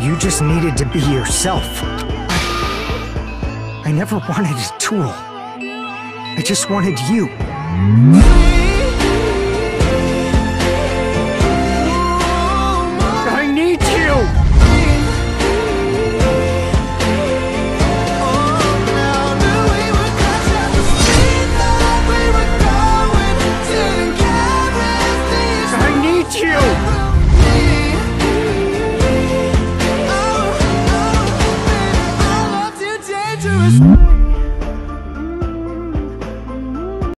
You just needed to be yourself. I never wanted a tool. I just wanted you. Paris.